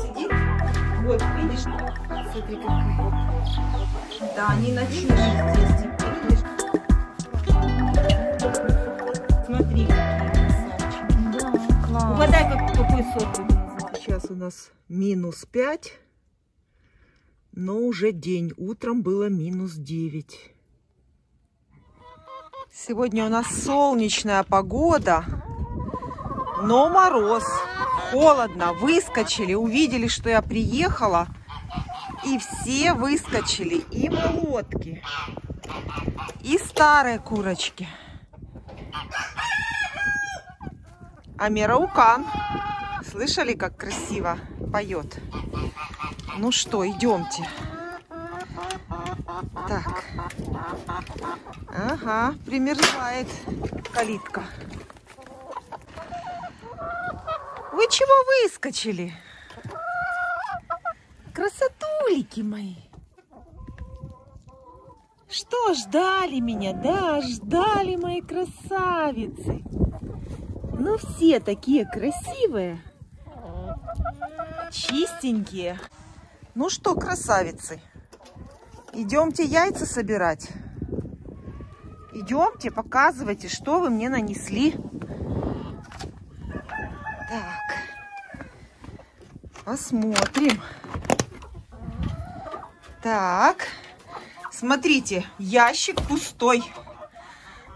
Сидит? Вот, видишь? Смотри, какая. Да, они ночуют здесь теперь, видишь? Смотри. Да, класс. Угадай, как, какой сорт? Сейчас у нас минус 5, но уже день. Утром было минус 9. Сегодня у нас солнечная погода, но мороз. Холодно. Выскочили, увидели, что я приехала. И все выскочили. И молотки, и старые курочки. А Мираукан, слышали, как красиво поет? Ну что, идемте. Так. Ага, примерзает калитка. Вы чего выскочили? Красотулики мои. Что, ждали меня? Да, ждали мои красавицы. Ну, все такие красивые. Чистенькие. Ну что, красавицы, идемте яйца собирать. Идемте, показывайте, что вы мне нанесли. Так. Посмотрим. Так. Смотрите, ящик пустой.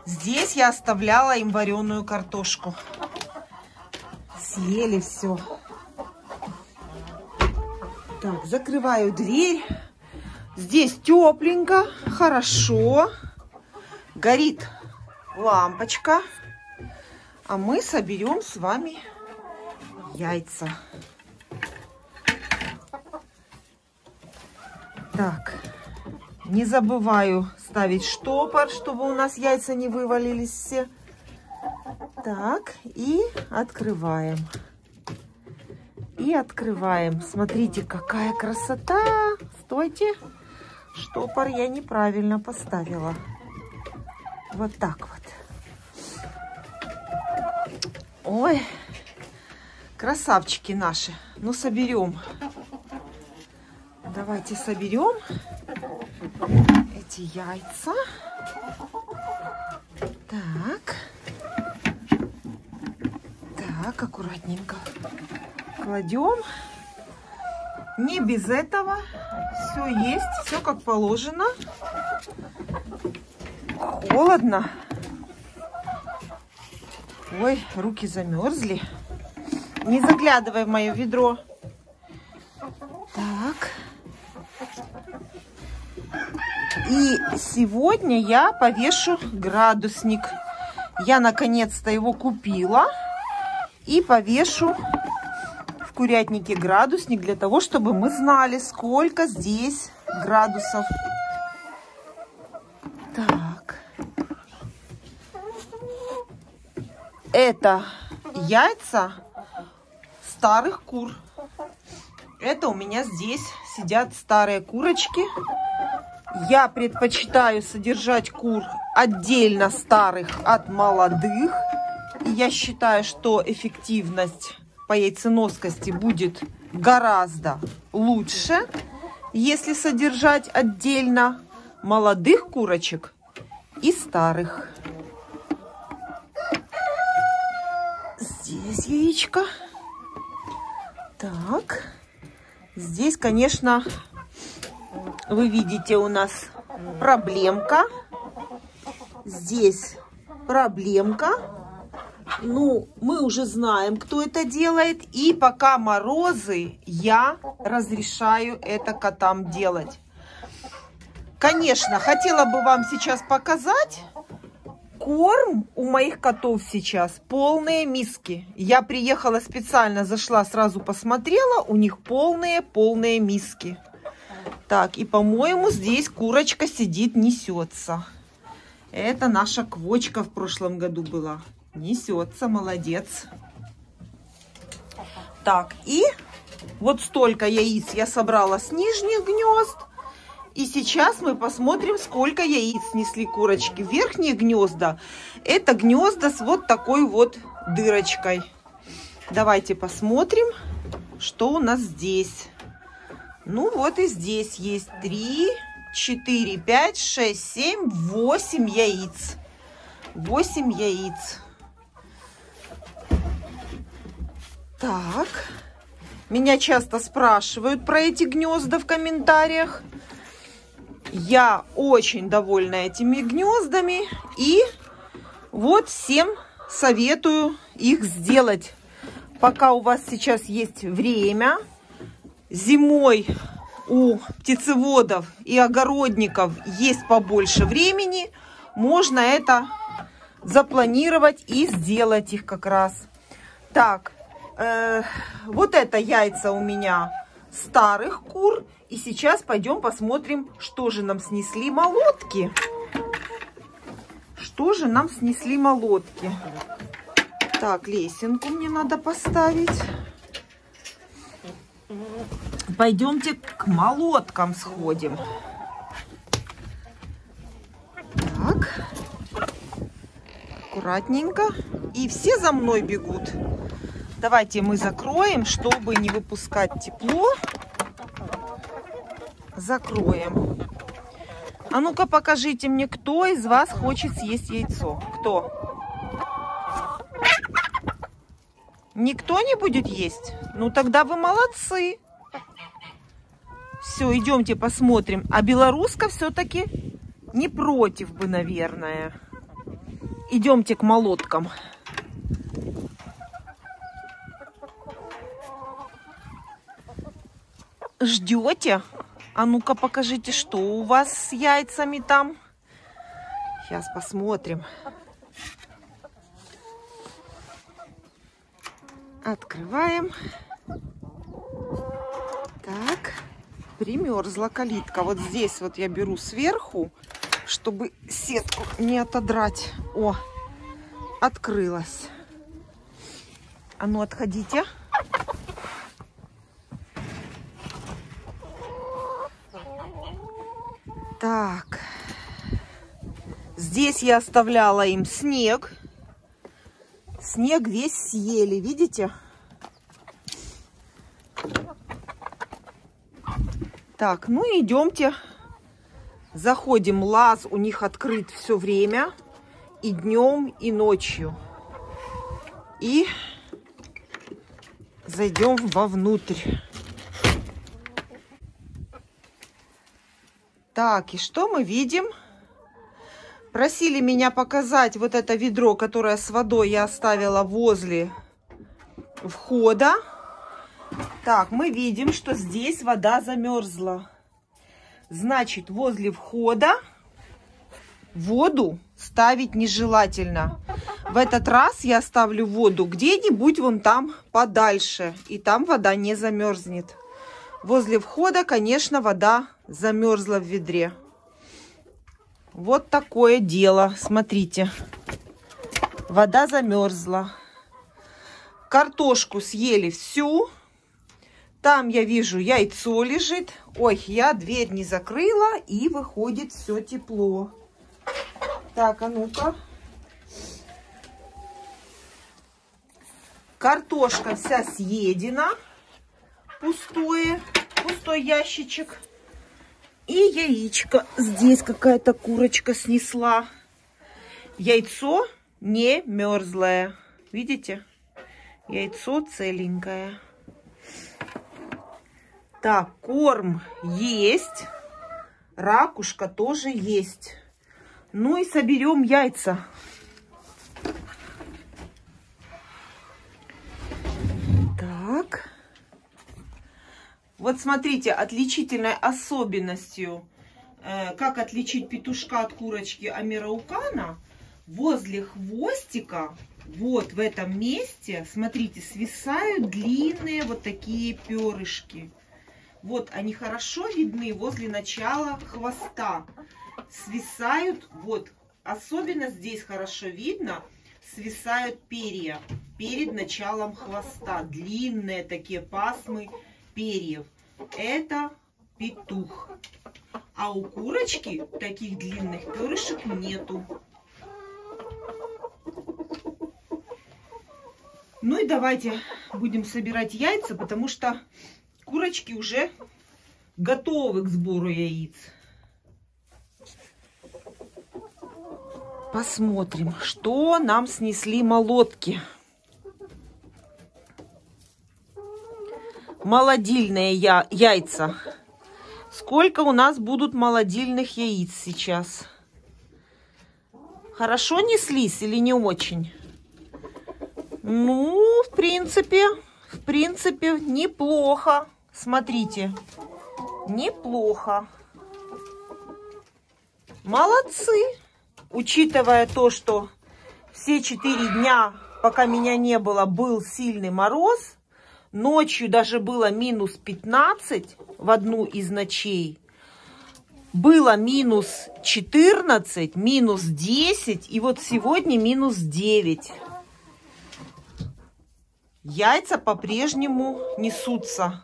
Здесь я оставляла им вареную картошку. Съели все. Так, закрываю дверь. Здесь тепленько, хорошо. Горит лампочка. А мы соберем с вами яйца. Так, не забываю ставить штопор, чтобы у нас яйца не вывалились все. Так, и открываем. И открываем. Смотрите, какая красота. Стойте. Штопор я неправильно поставила. Вот так вот. Ой, красавчики наши. Ну, соберем. Давайте соберем эти яйца. Так. Так, аккуратненько кладем. Не без этого. Все есть, все как положено. Холодно. Ой, руки замерзли. Не заглядывай в мое ведро. Так. И сегодня я повешу градусник. Я наконец-то его купила. И повешу в курятнике градусник для того, чтобы мы знали, сколько здесь градусов. Так. Это яйца старых кур. Это у меня здесь сидят старые курочки. Я предпочитаю содержать кур отдельно старых от молодых. И я считаю, что эффективность по яйценоскости будет гораздо лучше, если содержать отдельно молодых курочек и старых. Здесь яичко. Так. Здесь, конечно, вы видите, у нас проблемка. Здесь проблемка. Ну, мы уже знаем, кто это делает. И пока морозы, я разрешаю это котам делать. Конечно, хотела бы вам сейчас показать. Корм у моих котов сейчас полные миски. Я приехала специально, зашла, сразу посмотрела. У них полные-полные миски. Так, и, по-моему, здесь курочка сидит, несется. Это наша квочка в прошлом году была. Несется, молодец. Так, и вот столько яиц я собрала с нижних гнезд. И сейчас мы посмотрим, сколько яиц несли курочки. Верхние гнезда – это гнезда с вот такой вот дырочкой. Давайте посмотрим, что у нас здесь. Ну вот и здесь есть 3, 4, 5, 6, 7, 8 яиц. 8 яиц. Так. Меня часто спрашивают про эти гнезда в комментариях. Я очень довольна этими гнездами. И вот всем советую их сделать. Пока у вас сейчас есть время. Зимой у птицеводов и огородников есть побольше времени. Можно это запланировать и сделать их как раз. Так, э, вот это яйца у меня старых кур. И сейчас пойдем посмотрим, что же нам снесли молотки. Что же нам снесли молотки? Так, лесенку мне надо поставить. Пойдемте к молоткам сходим. Так. Аккуратненько. И все за мной бегут. Давайте мы закроем, чтобы не выпускать тепло. Закроем. А ну-ка покажите мне, кто из вас хочет съесть яйцо. Кто? Никто не будет есть? Ну тогда вы молодцы. Все, идемте посмотрим. А белоруска все-таки не против бы, наверное. Идемте к молоткам. Ждете? А ну-ка покажите, что у вас с яйцами там. Сейчас посмотрим. Открываем. Так, примерзла калитка. Вот здесь вот я беру сверху, чтобы сетку не отодрать. О, открылась. А ну, отходите. Так. Здесь я оставляла им снег. Снег весь съели, видите? Так, ну идемте. Заходим. Лаз у них открыт все время. И днем, и ночью. И зайдем вовнутрь. Так, и что мы видим? Просили меня показать вот это ведро, которое с водой я оставила возле входа. Так, мы видим, что здесь вода замерзла. Значит, возле входа воду ставить нежелательно. В этот раз я ставлю воду где-нибудь вон там подальше. И там вода не замерзнет. Возле входа, конечно, вода замерзла в ведре. Вот такое дело. Смотрите. Вода замерзла. Картошку съели всю. Там я вижу яйцо лежит. Ой, я дверь не закрыла и выходит все тепло. Так, а ну-ка. Картошка вся съедена пустое, пустой ящичек. И яичко. Здесь какая-то курочка снесла. Яйцо не мерзлое. Видите? Яйцо целенькое. Так, корм есть. Ракушка тоже есть. Ну и соберем яйца. Так. Вот смотрите, отличительной особенностью, э, как отличить петушка от курочки Амираукана, возле хвостика, вот в этом месте, смотрите, свисают длинные вот такие перышки. Вот они хорошо видны возле начала хвоста. Свисают, вот, особенно здесь хорошо видно, свисают перья перед началом хвоста. Длинные такие пасмы перьев. Это петух. А у курочки таких длинных перышек нету. Ну и давайте будем собирать яйца, потому что курочки уже готовы к сбору яиц. Посмотрим, что нам снесли молотки. Молодильные я яйца. Сколько у нас будут молодильных яиц сейчас? Хорошо неслись или не очень? Ну, в принципе, в принципе, неплохо. Смотрите, неплохо. Молодцы. Учитывая то, что все четыре дня, пока меня не было, был сильный мороз, ночью даже было минус 15 в одну из ночей, было минус 14, минус 10, и вот сегодня минус 9. Яйца по-прежнему несутся.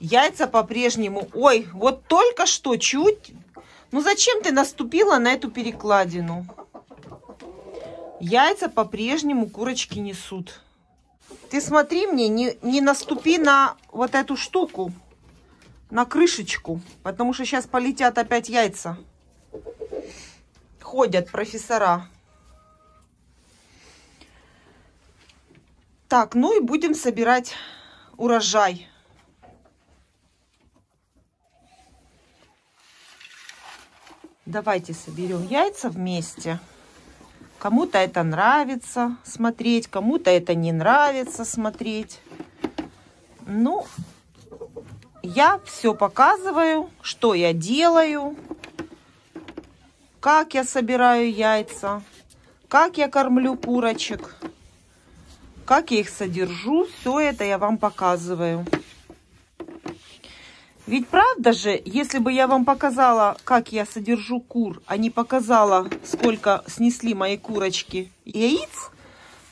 Яйца по-прежнему... Ой, вот только что чуть... Ну зачем ты наступила на эту перекладину? Яйца по-прежнему курочки несут. Ты смотри мне, не, не наступи на вот эту штуку, на крышечку, потому что сейчас полетят опять яйца. Ходят профессора. Так, ну и будем собирать урожай. Давайте соберем яйца вместе. Кому-то это нравится смотреть, кому-то это не нравится смотреть. Ну, я все показываю, что я делаю, как я собираю яйца, как я кормлю курочек как я их содержу, все это я вам показываю. Ведь правда же, если бы я вам показала, как я содержу кур, а не показала, сколько снесли мои курочки яиц,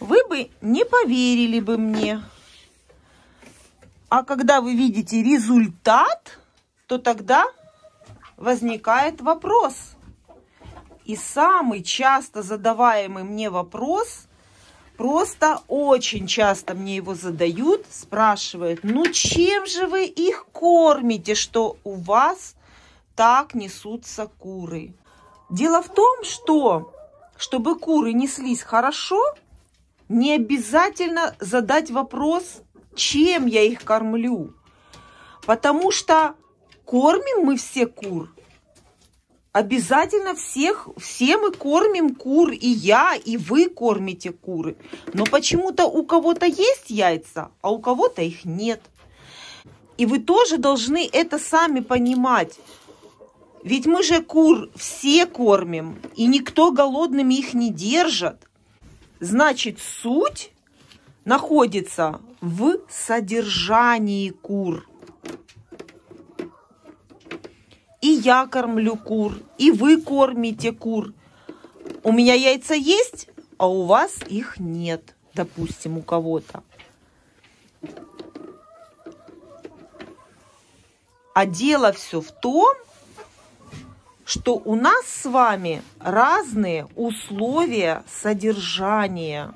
вы бы не поверили бы мне. А когда вы видите результат, то тогда возникает вопрос. И самый часто задаваемый мне вопрос Просто очень часто мне его задают, спрашивают, ну чем же вы их кормите, что у вас так несутся куры? Дело в том, что чтобы куры неслись хорошо, не обязательно задать вопрос, чем я их кормлю. Потому что кормим мы все кур Обязательно всех, все мы кормим кур, и я, и вы кормите куры. Но почему-то у кого-то есть яйца, а у кого-то их нет. И вы тоже должны это сами понимать. Ведь мы же кур все кормим, и никто голодными их не держит. Значит, суть находится в содержании кур. И я кормлю кур, и вы кормите кур. У меня яйца есть, а у вас их нет, допустим, у кого-то. А дело все в том, что у нас с вами разные условия содержания.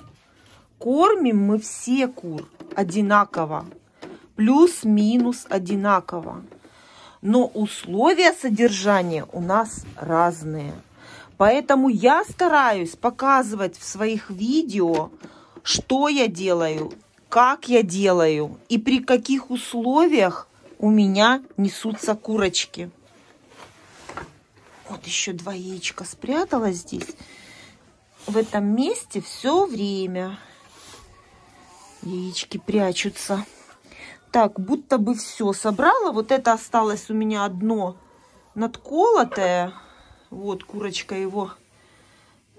Кормим мы все кур одинаково, плюс-минус одинаково но условия содержания у нас разные. Поэтому я стараюсь показывать в своих видео, что я делаю, как я делаю и при каких условиях у меня несутся курочки. Вот еще два яичка спрятала здесь. В этом месте все время яички прячутся. Так, будто бы все собрала. Вот это осталось у меня одно надколотое. Вот курочка его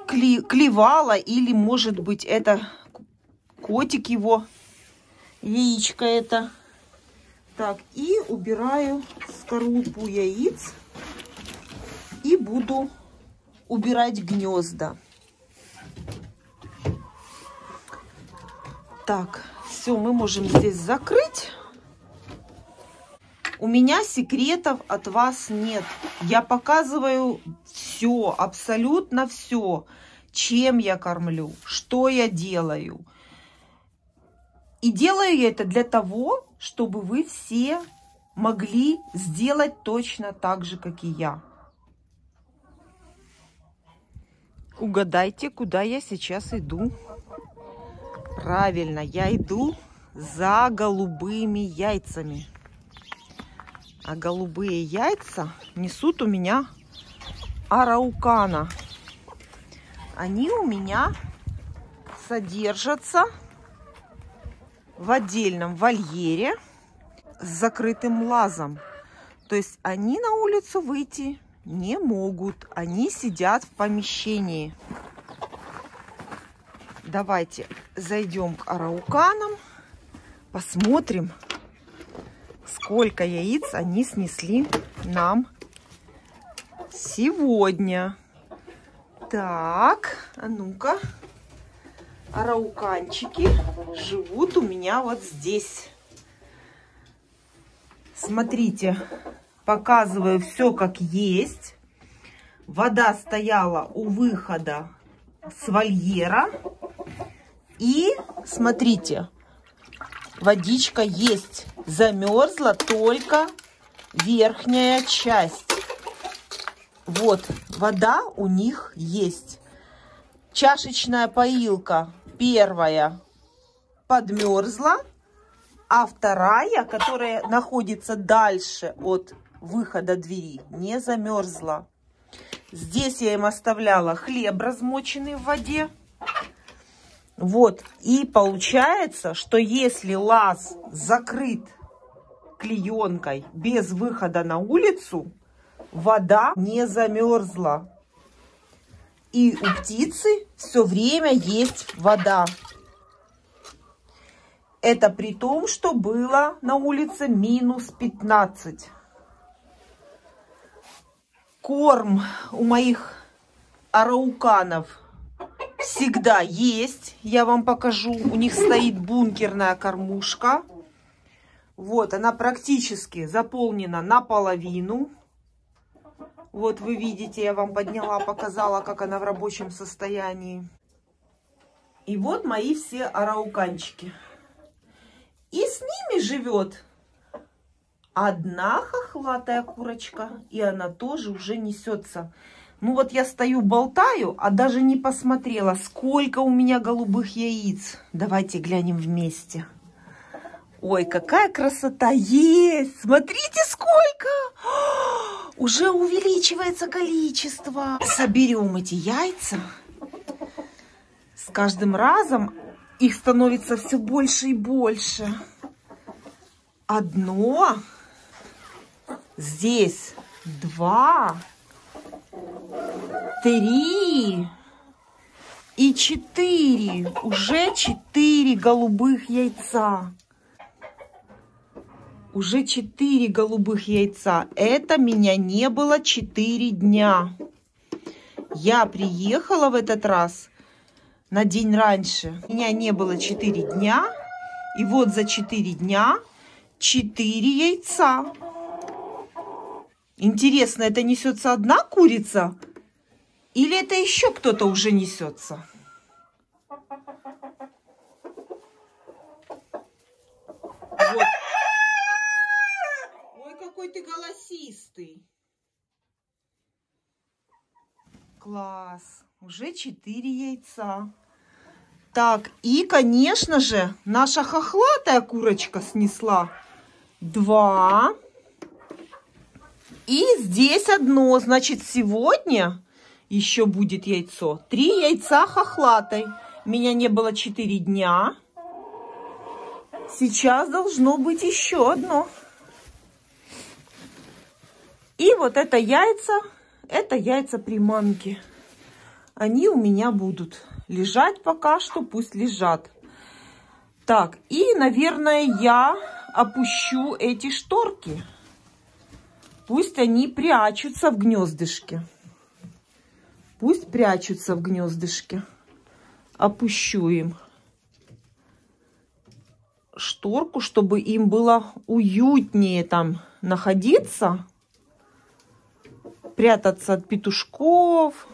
кли клевала. Или, может быть, это котик его. Яичко это. Так, и убираю скорлупу яиц. И буду убирать гнезда. Так, все, мы можем здесь закрыть. У меня секретов от вас нет. Я показываю все, абсолютно все, чем я кормлю, что я делаю. И делаю я это для того, чтобы вы все могли сделать точно так же, как и я. Угадайте, куда я сейчас иду. Правильно, я иду за голубыми яйцами. А голубые яйца несут у меня араукана. Они у меня содержатся в отдельном вольере с закрытым лазом. То есть они на улицу выйти не могут. Они сидят в помещении. Давайте зайдем к арауканам, посмотрим, сколько яиц они снесли нам сегодня. Так, а ну-ка. Арауканчики живут у меня вот здесь. Смотрите, показываю все как есть. Вода стояла у выхода с вольера. И смотрите, водичка есть. Замерзла только верхняя часть. Вот, вода у них есть. Чашечная поилка первая подмерзла, а вторая, которая находится дальше от выхода двери, не замерзла. Здесь я им оставляла хлеб, размоченный в воде. Вот, и получается, что если лаз закрыт клеенкой без выхода на улицу, вода не замерзла. И у птицы все время есть вода. Это при том, что было на улице минус 15. Корм у моих арауканов всегда есть. Я вам покажу. У них стоит бункерная кормушка. Вот, она практически заполнена наполовину. Вот вы видите, я вам подняла, показала, как она в рабочем состоянии. И вот мои все арауканчики. И с ними живет одна хохлатая курочка, и она тоже уже несется. Ну вот я стою, болтаю, а даже не посмотрела, сколько у меня голубых яиц. Давайте глянем вместе. Ой, какая красота есть! Смотрите, сколько! Уже увеличивается количество. Соберем эти яйца. С каждым разом их становится все больше и больше. Одно. Здесь два. Три. И четыре. Уже четыре голубых яйца. Уже 4 голубых яйца. Это меня не было 4 дня. Я приехала в этот раз на день раньше. Меня не было 4 дня. И вот за 4 дня 4 яйца. Интересно, это несется одна курица? Или это еще кто-то уже несется? Вот какой ты голосистый. Класс. Уже 4 яйца. Так, и, конечно же, наша хохлатая курочка снесла 2. И здесь одно. Значит, сегодня еще будет яйцо. Три яйца хохлатой. Меня не было 4 дня. Сейчас должно быть еще одно. И вот это яйца, это яйца приманки. Они у меня будут лежать пока что, пусть лежат. Так, и, наверное, я опущу эти шторки. Пусть они прячутся в гнездышке. Пусть прячутся в гнездышке. Опущу им шторку, чтобы им было уютнее там находиться прятаться от петушков.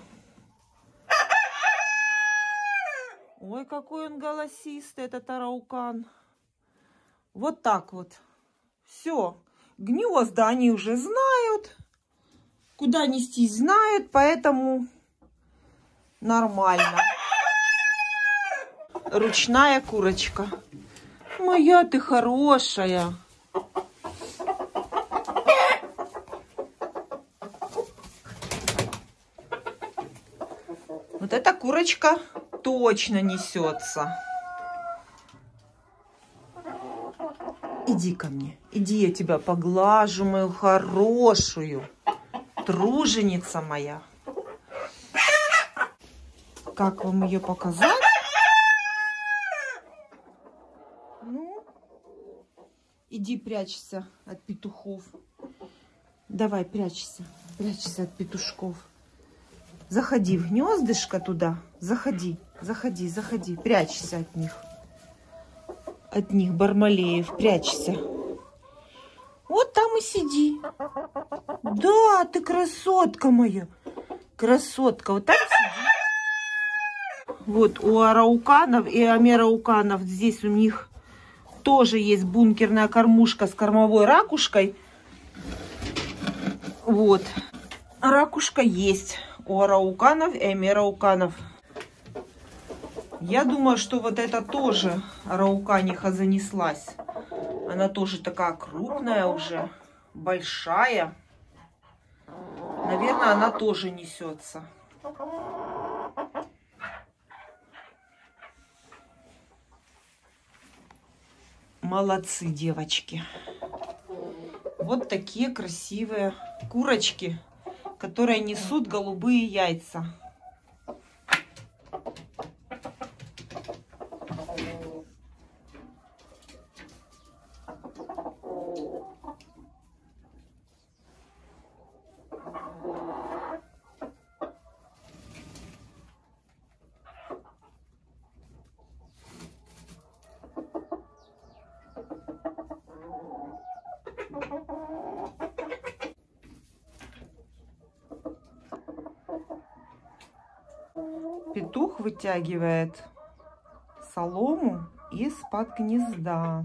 Ой, какой он голосистый, этот араукан. Вот так вот. Все. Гнезда они уже знают. Куда нестись знают, поэтому нормально. Ручная курочка. Моя ты хорошая. Вот эта курочка точно несется. Иди ко мне, иди, я тебя поглажу, мою хорошую, труженица моя. Как вам ее показать? Ну, иди прячься от петухов. Давай, прячься, прячься от петушков. Заходи в гнездышко туда. Заходи, заходи, заходи. Прячься от них. От них, Бармалеев, прячься. Вот там и сиди. Да, ты красотка моя. Красотка. Вот там сиди. Вот у арауканов и амерауканов здесь у них тоже есть бункерная кормушка с кормовой ракушкой. Вот. Ракушка есть у арауканов и амерауканов. Я думаю, что вот это тоже арауканиха занеслась. Она тоже такая крупная уже, большая. Наверное, она тоже несется. Молодцы, девочки. Вот такие красивые курочки которые несут голубые яйца. Петух вытягивает солому из-под гнезда.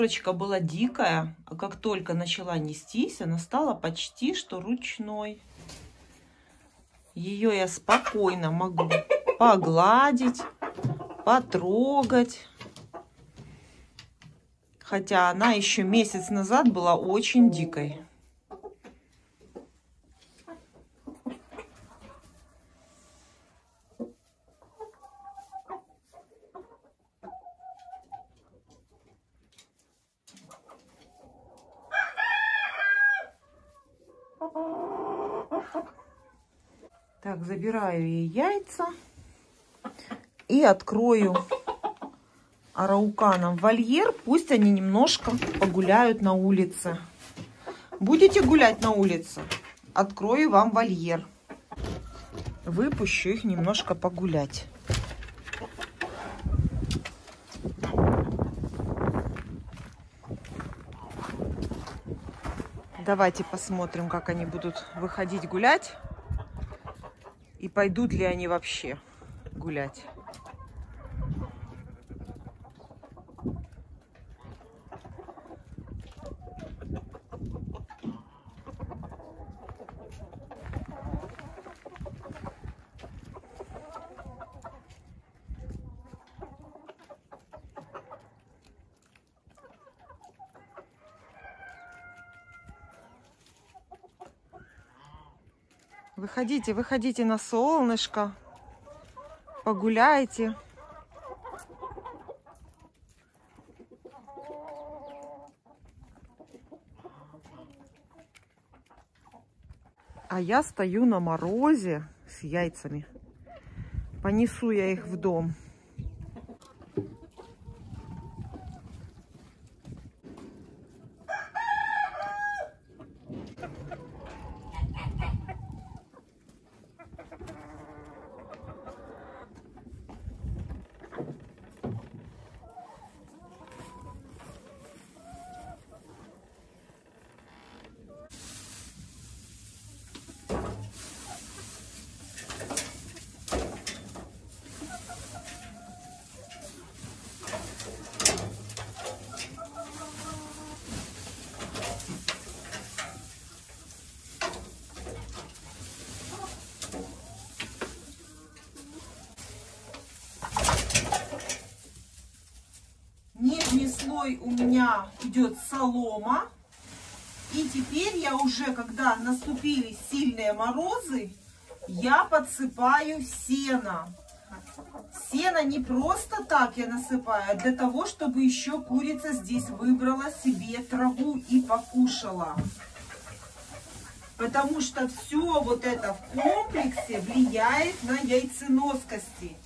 Курочка была дикая, а как только начала нестись, она стала почти что ручной. Ее я спокойно могу погладить, потрогать. Хотя она еще месяц назад была очень дикой. Забираю ей яйца и открою арауканам вольер. Пусть они немножко погуляют на улице. Будете гулять на улице? Открою вам вольер. Выпущу их немножко погулять. Давайте посмотрим, как они будут выходить гулять. И пойдут ли они вообще гулять. Выходите, выходите на солнышко. Погуляйте. А я стою на морозе с яйцами. Понесу я их в дом. Слой у меня идет солома. И теперь я уже, когда наступили сильные морозы, я подсыпаю сено. Сено не просто так я насыпаю, а для того, чтобы еще курица здесь выбрала себе траву и покушала. Потому что все вот это в комплексе влияет на яйценоскости.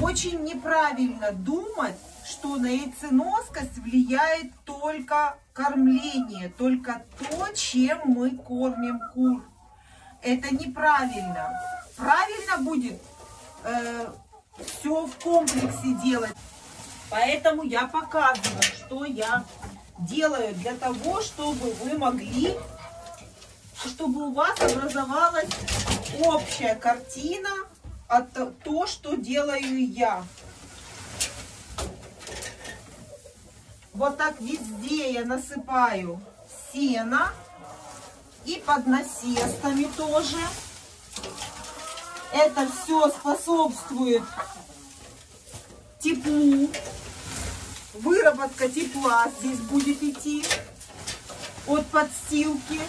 Очень неправильно думать, что на яйценоскость влияет только кормление, только то, чем мы кормим кур. Это неправильно. Правильно будет э, все в комплексе делать. Поэтому я показываю, что я делаю для того, чтобы вы могли, чтобы у вас образовалась общая картина от то, что делаю я. Вот так везде я насыпаю сено и под насестами тоже. Это все способствует теплу. Выработка тепла здесь будет идти от подстилки.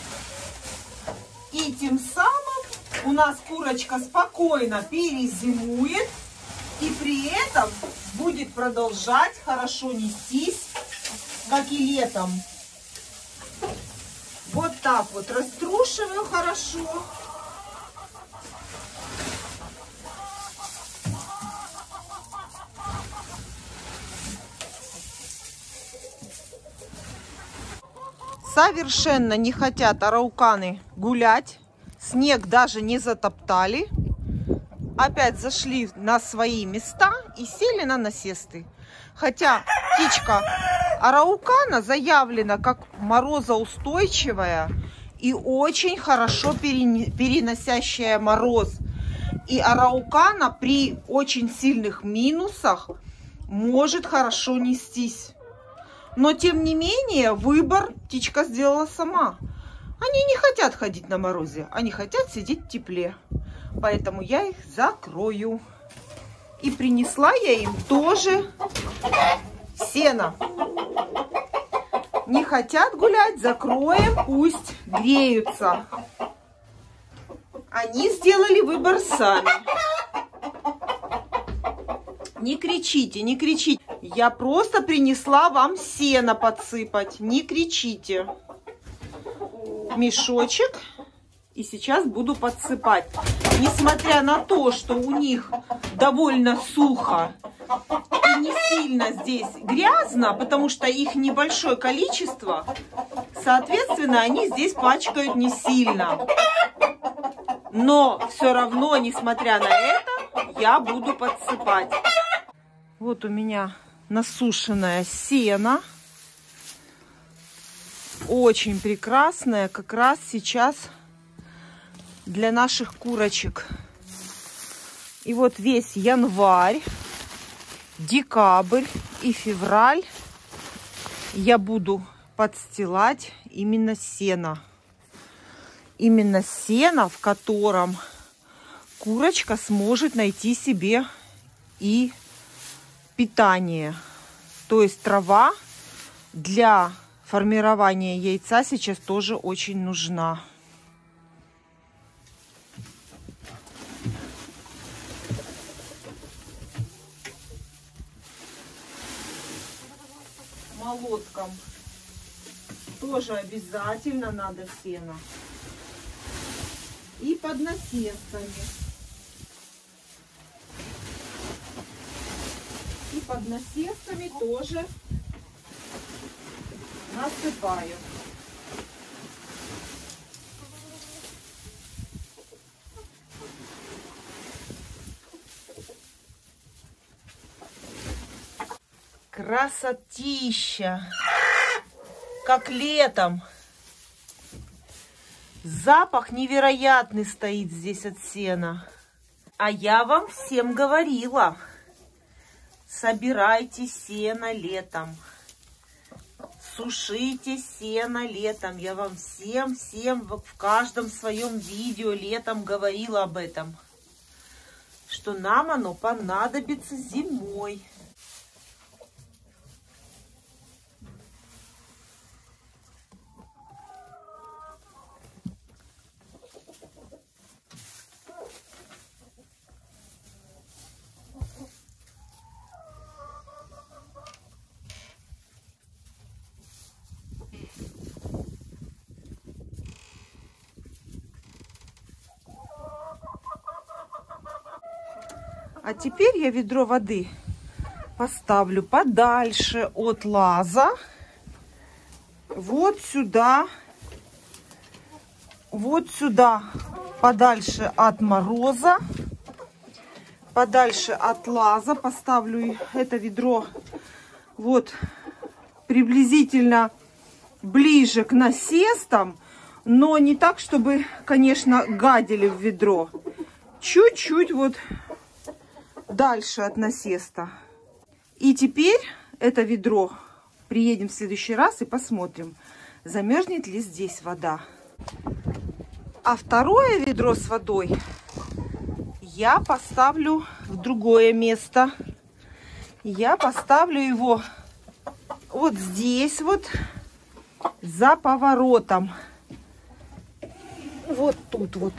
И тем самым у нас курочка спокойно перезимует и при этом будет продолжать хорошо нестись, как и летом. Вот так вот раструшиваю хорошо. Совершенно не хотят арауканы гулять. Снег даже не затоптали. Опять зашли на свои места и сели на насесты. Хотя птичка араукана заявлена как морозоустойчивая и очень хорошо переносящая мороз. И араукана при очень сильных минусах может хорошо нестись. Но тем не менее выбор птичка сделала сама. Они не хотят ходить на морозе, они хотят сидеть в тепле. Поэтому я их закрою. И принесла я им тоже сено. Не хотят гулять, закроем, пусть греются. Они сделали выбор сами. Не кричите, не кричите. Я просто принесла вам сено подсыпать. Не кричите мешочек и сейчас буду подсыпать. Несмотря на то, что у них довольно сухо и не сильно здесь грязно, потому что их небольшое количество, соответственно, они здесь пачкают не сильно. Но все равно, несмотря на это, я буду подсыпать. Вот у меня насушенное сено очень прекрасная как раз сейчас для наших курочек. И вот весь январь, декабрь и февраль я буду подстилать именно сено. Именно сено, в котором курочка сможет найти себе и питание. То есть трава для формирование яйца сейчас тоже очень нужна. оголодкам. Тоже обязательно надо сено. И под насестами И под насестами тоже насыпаю. Красотища! Как летом! Запах невероятный стоит здесь от сена. А я вам всем говорила, собирайте сено летом. Сушите сено летом. Я вам всем-всем в каждом своем видео летом говорила об этом. Что нам оно понадобится зимой. Теперь я ведро воды поставлю подальше от лаза. Вот сюда. Вот сюда. Подальше от мороза. Подальше от лаза. Поставлю это ведро вот приблизительно ближе к насестам. Но не так, чтобы, конечно, гадили в ведро. Чуть-чуть вот дальше от насеста. И теперь это ведро приедем в следующий раз и посмотрим, замерзнет ли здесь вода. А второе ведро с водой я поставлю в другое место. Я поставлю его вот здесь вот, за поворотом. Вот тут вот.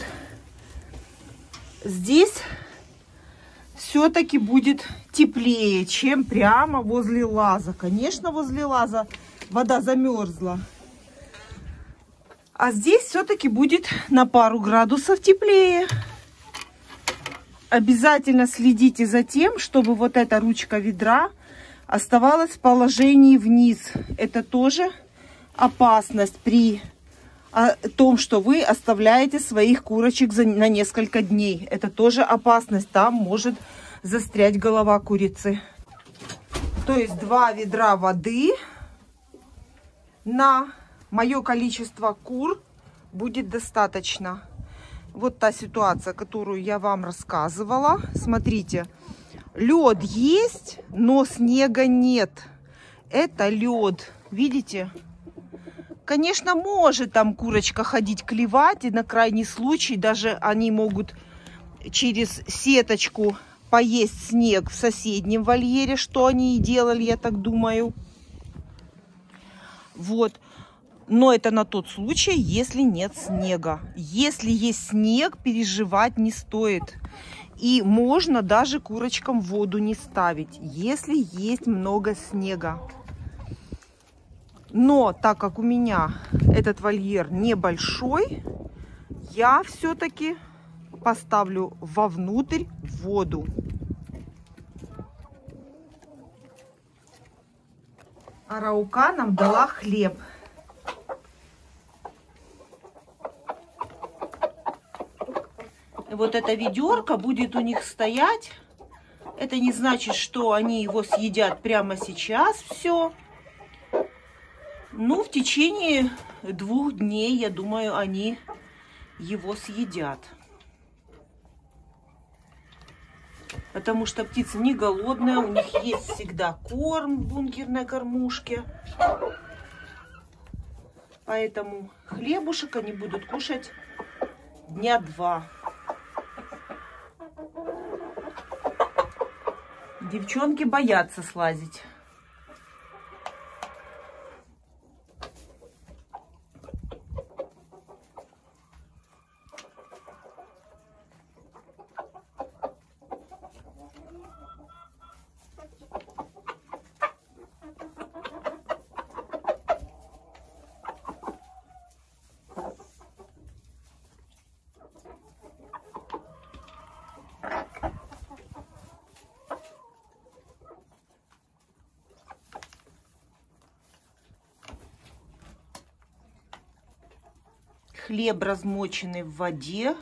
Здесь все-таки будет теплее, чем прямо возле лаза. Конечно, возле лаза вода замерзла. А здесь все-таки будет на пару градусов теплее. Обязательно следите за тем, чтобы вот эта ручка ведра оставалась в положении вниз. Это тоже опасность при о том, что вы оставляете своих курочек на несколько дней. Это тоже опасность. Там может застрять голова курицы. То есть два ведра воды на мое количество кур будет достаточно. Вот та ситуация, которую я вам рассказывала. Смотрите, лед есть, но снега нет. Это лед. Видите? Конечно, может там курочка ходить клевать, и на крайний случай даже они могут через сеточку поесть снег в соседнем вольере, что они и делали, я так думаю. Вот. Но это на тот случай, если нет снега. Если есть снег, переживать не стоит. И можно даже курочкам воду не ставить, если есть много снега. Но так как у меня этот вольер небольшой, я все-таки поставлю вовнутрь воду. А Раука нам дала хлеб. вот эта ведерко будет у них стоять. Это не значит, что они его съедят прямо сейчас все. Ну, в течение двух дней, я думаю, они его съедят. Потому что птицы не голодные, у них есть всегда корм в бункерной кормушке. Поэтому хлебушек они будут кушать дня два. Девчонки боятся слазить. Хлеб, размоченный в воде.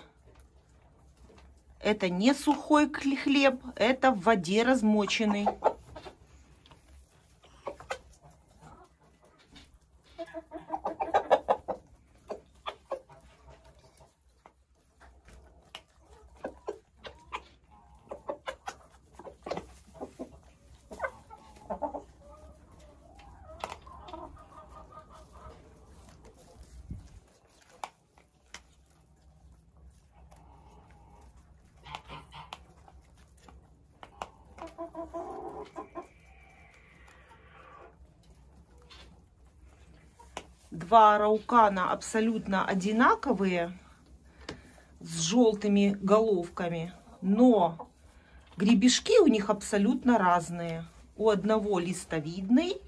Это не сухой хлеб, это в воде размоченный. Два раукана абсолютно одинаковые, с желтыми головками, но гребешки у них абсолютно разные. У одного листовидный,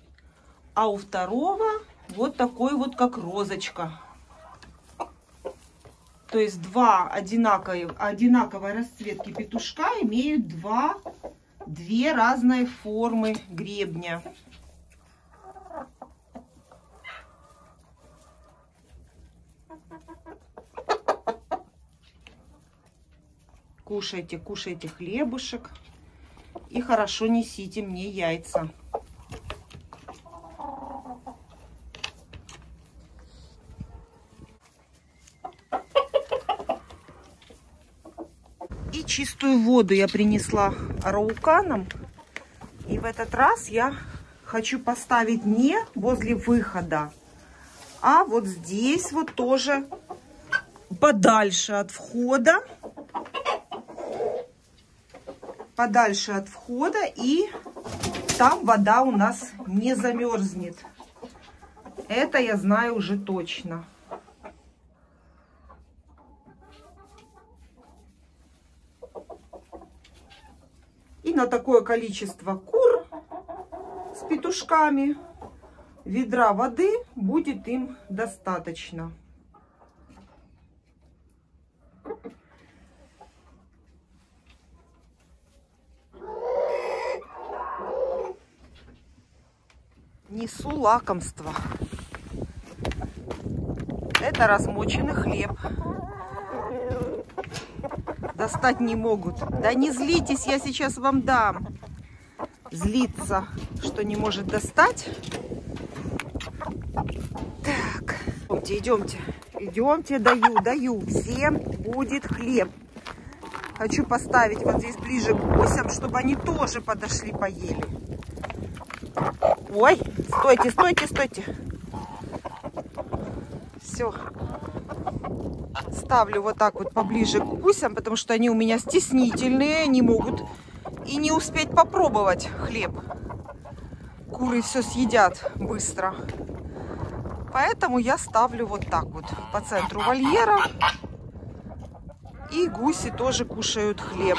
а у второго вот такой вот, как розочка. То есть два одинаковые, одинаковой расцветки петушка имеют два, две разные формы гребня. Кушайте, кушайте хлебушек. И хорошо несите мне яйца. И чистую воду я принесла рауканом. И в этот раз я хочу поставить не возле выхода, а вот здесь вот тоже подальше от входа подальше от входа, и там вода у нас не замерзнет. Это я знаю уже точно. И на такое количество кур с петушками ведра воды будет им достаточно. Несу лакомство. Это размоченный хлеб. Достать не могут. Да не злитесь, я сейчас вам дам. Злиться, что не может достать. Так, идемте, идемте. Идемте, даю, даю. Всем будет хлеб. Хочу поставить вот здесь ближе к гусям, чтобы они тоже подошли, поели. Ой, стойте, стойте, стойте. Все. Ставлю вот так вот поближе к гусям, потому что они у меня стеснительные, не могут и не успеть попробовать хлеб. Куры все съедят быстро. Поэтому я ставлю вот так вот по центру вольера. И гуси тоже кушают хлеб.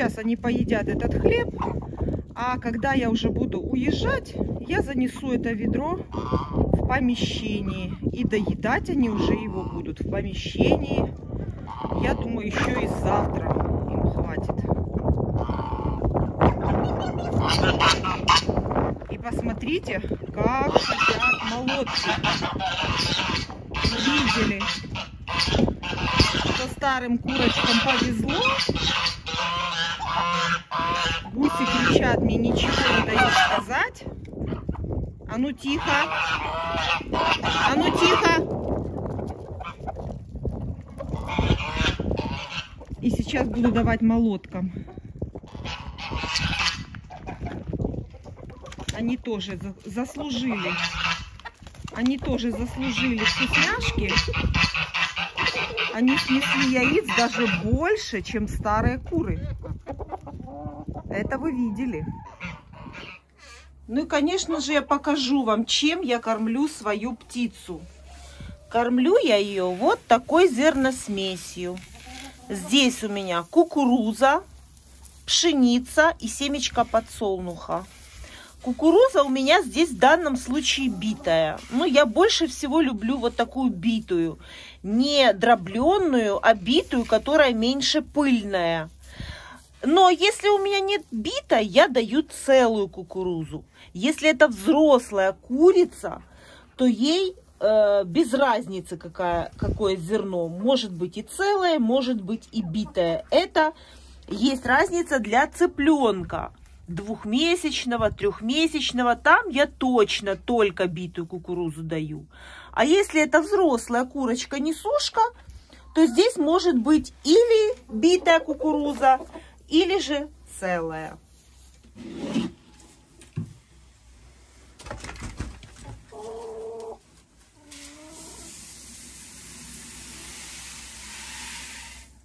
Сейчас они поедят этот хлеб, а когда я уже буду уезжать, я занесу это ведро в помещении. И доедать они уже его будут в помещении. Я думаю, еще и завтра им хватит. И посмотрите, как сидят молодцы. Видели, что старым курочкам повезло. Гуси кричат, мне ничего не дают сказать. А ну тихо. А ну тихо. И сейчас буду давать молоткам. Они тоже заслужили. Они тоже заслужили вкусняшки. Они снесли яиц даже больше, чем старые куры. Это вы видели. Ну и, конечно же, я покажу вам, чем я кормлю свою птицу. Кормлю я ее вот такой зерносмесью. Здесь у меня кукуруза, пшеница и семечко подсолнуха. Кукуруза у меня здесь в данном случае битая. Но я больше всего люблю вот такую битую. Не дробленную, а битую, которая меньше пыльная. Но если у меня нет бита, я даю целую кукурузу. Если это взрослая курица, то ей э, без разницы, какая, какое зерно. Может быть и целое, может быть и битое. Это есть разница для цыпленка двухмесячного, трехмесячного. Там я точно только битую кукурузу даю. А если это взрослая курочка-несушка, то здесь может быть или битая кукуруза, или же целая.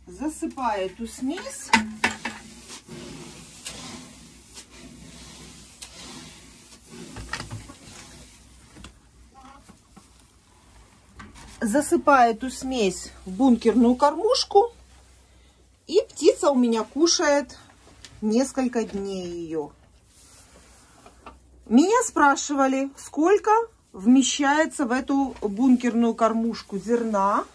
Засыпаю эту смесь. Засыпаю эту смесь в бункерную кормушку. И птица у меня кушает несколько дней ее. Меня спрашивали, сколько вмещается в эту бункерную кормушку зерна.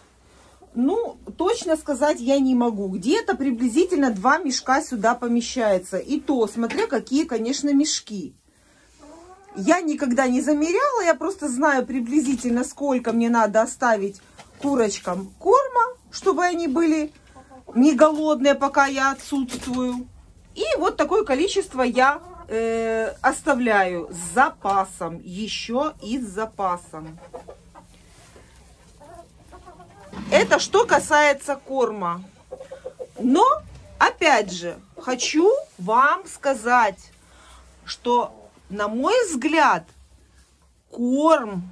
Ну, точно сказать я не могу. Где-то приблизительно два мешка сюда помещается. И то, смотря какие, конечно, мешки. Я никогда не замеряла, я просто знаю приблизительно, сколько мне надо оставить курочкам корма, чтобы они были не голодные, пока я отсутствую. И вот такое количество я э, оставляю с запасом, еще и с запасом. Это что касается корма. Но, опять же, хочу вам сказать, что, на мой взгляд, корм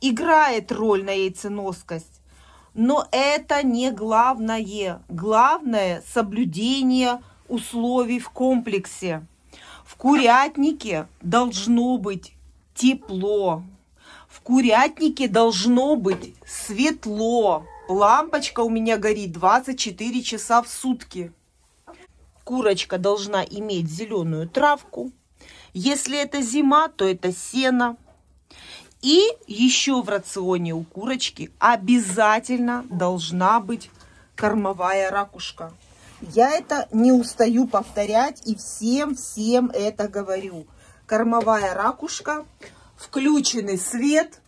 играет роль на яйценоскость. Но это не главное. Главное соблюдение условий в комплексе. В курятнике должно быть тепло. В курятнике должно быть светло. Лампочка у меня горит 24 часа в сутки. Курочка должна иметь зеленую травку. Если это зима, то это сено. И еще в рационе у курочки обязательно должна быть кормовая ракушка. Я это не устаю повторять и всем-всем это говорю. Кормовая ракушка, включенный свет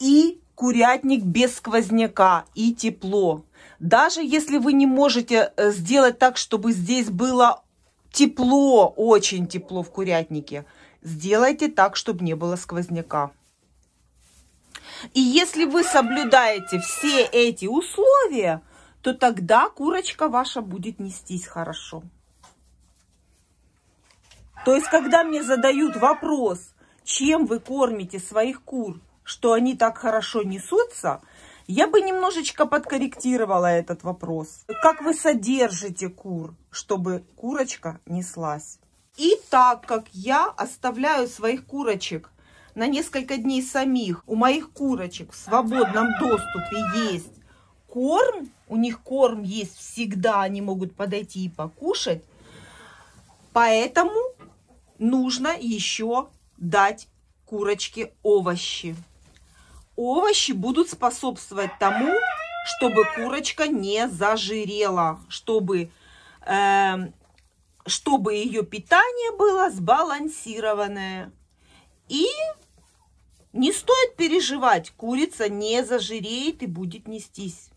и курятник без сквозняка и тепло. Даже если вы не можете э, сделать так, чтобы здесь было тепло, очень тепло в курятнике, сделайте так, чтобы не было сквозняка. И если вы соблюдаете все эти условия, то тогда курочка ваша будет нестись хорошо. То есть, когда мне задают вопрос, чем вы кормите своих кур, что они так хорошо несутся, я бы немножечко подкорректировала этот вопрос. Как вы содержите кур, чтобы курочка неслась? И так как я оставляю своих курочек на несколько дней самих, у моих курочек в свободном доступе есть корм, у них корм есть всегда, они могут подойти и покушать, поэтому нужно еще дать курочке овощи. Овощи будут способствовать тому, чтобы курочка не зажирела, чтобы, э, чтобы ее питание было сбалансированное. И не стоит переживать, курица не зажиреет и будет нестись.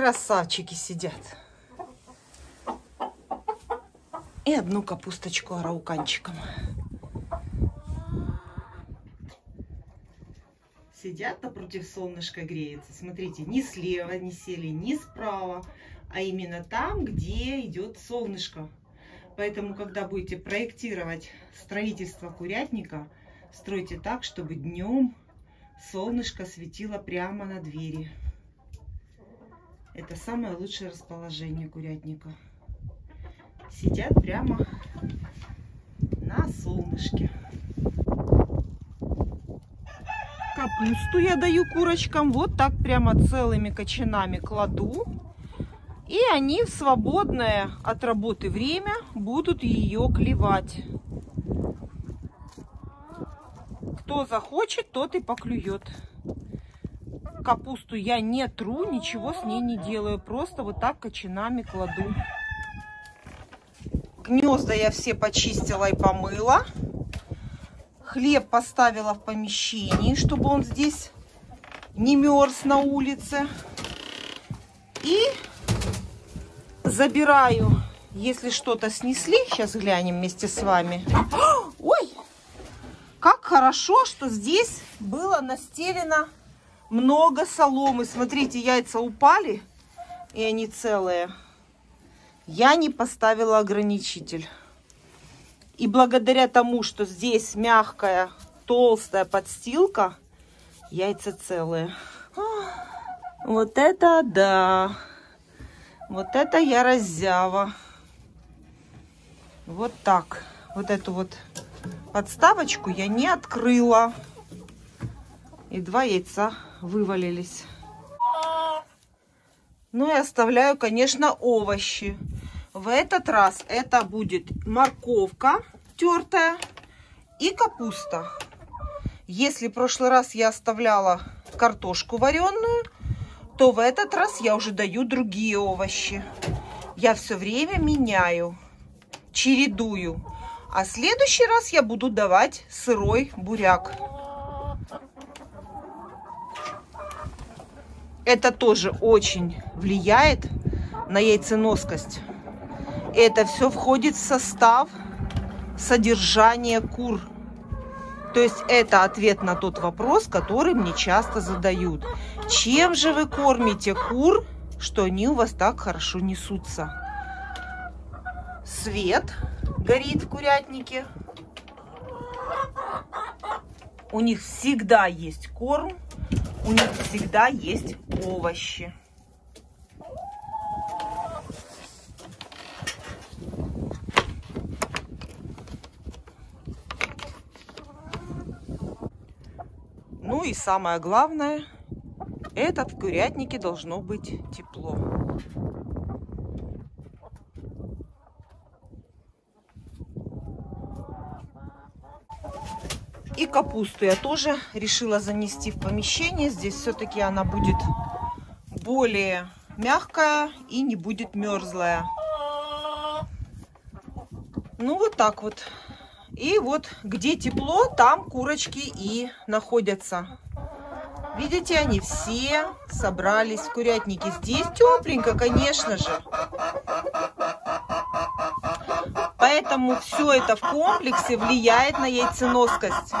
Красавчики сидят. И одну капусточку арауканчиком. Сидят напротив солнышка греются. Смотрите, ни слева не сели, ни справа, а именно там, где идет солнышко. Поэтому, когда будете проектировать строительство курятника, стройте так, чтобы днем солнышко светило прямо на двери. Это самое лучшее расположение курятника. Сидят прямо на солнышке. Капусту я даю курочкам вот так прямо целыми кочанами кладу. И они в свободное от работы время будут ее клевать. Кто захочет, тот и поклюет. Капусту я не тру, ничего с ней не делаю. Просто вот так кочанами кладу. Гнезда я все почистила и помыла. Хлеб поставила в помещении, чтобы он здесь не мерз на улице. И забираю, если что-то снесли. Сейчас глянем вместе с вами. Ой, как хорошо, что здесь было настелено много соломы. Смотрите, яйца упали, и они целые. Я не поставила ограничитель. И благодаря тому, что здесь мягкая, толстая подстилка, яйца целые. Вот это да! Вот это я раззява. Вот так. Вот эту вот подставочку я не открыла. И два яйца вывалились. Ну и оставляю, конечно, овощи. В этот раз это будет морковка тертая и капуста. Если в прошлый раз я оставляла картошку вареную, то в этот раз я уже даю другие овощи. Я все время меняю, чередую. А следующий раз я буду давать сырой буряк. Это тоже очень влияет на яйценоскость. Это все входит в состав содержания кур. То есть это ответ на тот вопрос, который мне часто задают. Чем же вы кормите кур, что они у вас так хорошо несутся? Свет горит в курятнике. У них всегда есть корм, у них всегда есть овощи. Ну и самое главное, этот в курятнике должно быть тепло. Капусту я тоже решила занести в помещение. Здесь все-таки она будет более мягкая и не будет мерзлая. Ну вот так вот. И вот где тепло, там курочки и находятся. Видите, они все собрались в курятнике. Здесь тепленько, конечно же. Поэтому все это в комплексе влияет на яйценоскость.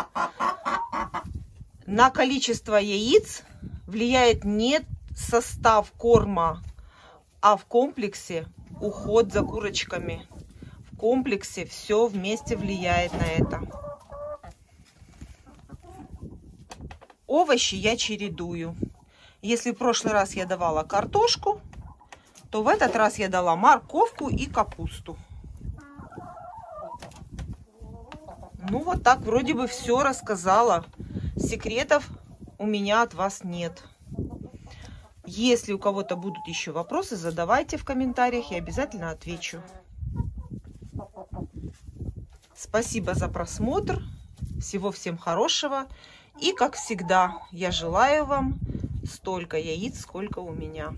На количество яиц влияет не состав корма, а в комплексе уход за курочками комплексе все вместе влияет на это. Овощи я чередую. Если в прошлый раз я давала картошку, то в этот раз я дала морковку и капусту. Ну вот так вроде бы все рассказала. Секретов у меня от вас нет. Если у кого-то будут еще вопросы, задавайте в комментариях, я обязательно отвечу. Спасибо за просмотр. Всего всем хорошего. И, как всегда, я желаю вам столько яиц, сколько у меня.